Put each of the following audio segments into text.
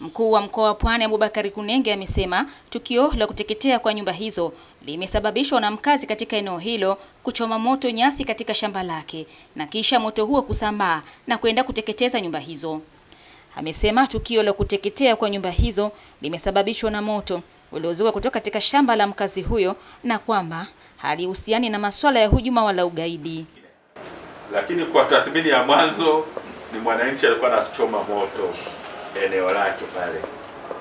Mkuu wa mkoa wa Pwani Abubakari Kunenge amesema tukio la kuteketea kwa nyumba hizo limesababishwa na mkazi katika eneo hilo kuchoma moto nyasi katika shamba lake na kisha moto huo kusambaa na kwenda kuteketeza nyumba hizo. Amesema tukio la kuteketea kwa nyumba hizo limesababishwa na moto uliozuka kutoka katika shamba la mkazi huyo na kwamba halihusiani na masuala ya hujuma wala ugaidi. Lakini kwa tathmini ya mwanzo ni mwananchi alikuwa anachoma moto eneo lake pale,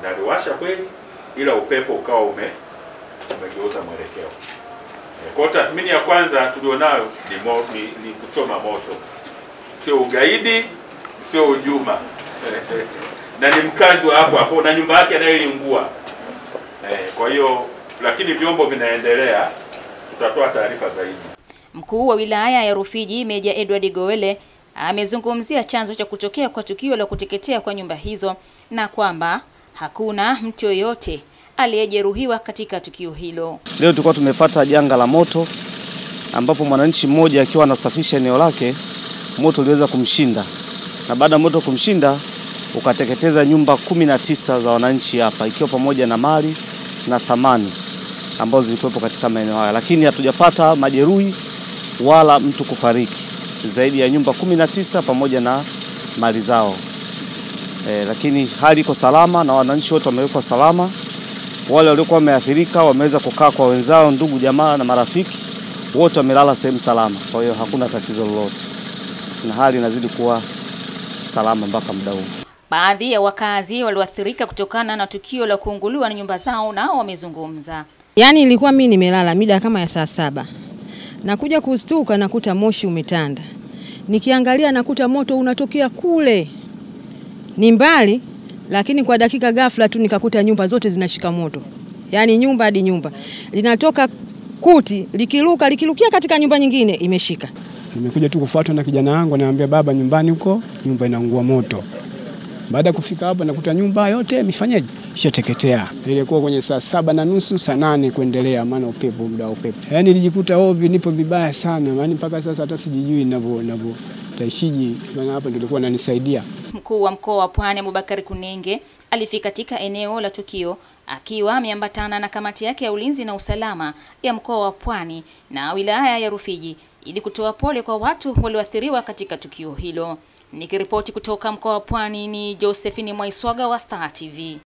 na liwasha kweli, ila upepo ukawa ume umegeuza mwelekeo. E, kwa tathmini ya kwanza tulionayo ni, ni, ni kuchoma moto, sio ugaidi, sio hujuma na ni mkazi wa hapo hapo na nyumba yake anayoiungua. E, kwa hiyo lakini vyombo vinaendelea, tutatoa taarifa zaidi. Mkuu wa wilaya ya Rufiji Meja Edward Gowele amezungumzia chanzo cha kutokea kwa tukio la kuteketea kwa nyumba hizo na kwamba hakuna mtu yoyote aliyejeruhiwa katika tukio hilo. Leo tulikuwa tumepata janga la moto ambapo mwananchi mmoja akiwa anasafisha eneo lake moto uliweza kumshinda, na baada ya moto kumshinda ukateketeza nyumba kumi na tisa za wananchi hapa, ikiwa pamoja na mali na thamani ambazo zilikuwepo katika maeneo haya, lakini hatujapata majeruhi wala mtu kufariki, zaidi ya nyumba kumi na tisa pamoja na mali zao. E, lakini hali iko salama na wananchi wote wamewekwa salama. Wale waliokuwa wameathirika wameweza kukaa kwa wenzao, ndugu jamaa na marafiki, wote wamelala sehemu salama. Kwa hiyo hakuna tatizo lolote na hali inazidi kuwa salama mpaka muda huu. Baadhi ya wakazi walioathirika kutokana na tukio la kuunguliwa na nyumba zao nao wamezungumza. Yaani ilikuwa mimi nimelala mida kama ya saa saba, nakuja kustuka nakuta moshi umetanda, nikiangalia nakuta moto unatokea kule, ni mbali, lakini kwa dakika ghafla tu nikakuta nyumba zote zinashika moto, yaani nyumba hadi nyumba linatoka kuti likiruka likirukia katika nyumba nyingine imeshika. Nimekuja tu kufuatwa na kijana wangu, anaambia baba, nyumbani huko nyumba inaungua moto. Baada ya kufika hapa nakuta nyumba yote imefanyaje, ishateketea. Ilikuwa kwenye saa saba na nusu saa nane kuendelea, maana upepo, muda wa upepo. Yaani nilijikuta ovyo, nipo vibaya sana, maana mpaka sasa hata sijijui ninavyo ninavyo taishiji, maana hapa ndio ilikuwa inanisaidia. Mkuu wa mkoa wa Pwani Abubakari Kunenge alifika katika eneo la tukio akiwa ameambatana na kamati yake ya ulinzi na usalama ya mkoa wa Pwani na wilaya ya Rufiji ili kutoa pole kwa watu walioathiriwa katika tukio hilo. Nikiripoti kutoka mkoa wa Pwani ni Josephine Mwaiswaga wa Star TV.